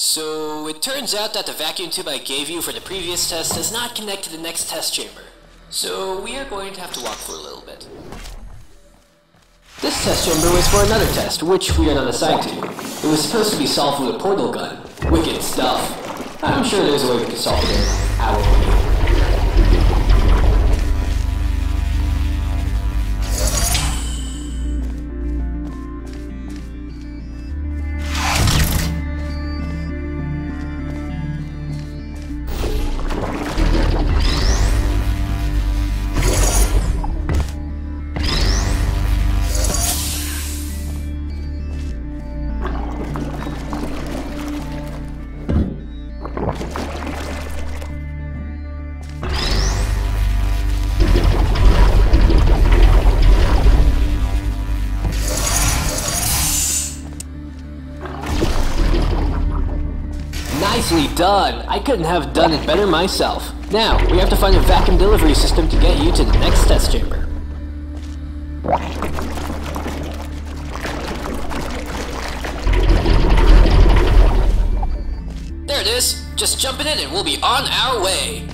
So, it turns out that the vacuum tube I gave you for the previous test does not connect to the next test chamber. So, we are going to have to walk for a little bit. This test chamber was for another test, which we are not assigned to. It was supposed to be solved with a portal gun. Wicked stuff. I'm sure there's a way we can solve it in. Nicely done! I couldn't have done it better myself. Now, we have to find a vacuum delivery system to get you to the next test chamber. There it is! Just jump in it and we'll be on our way!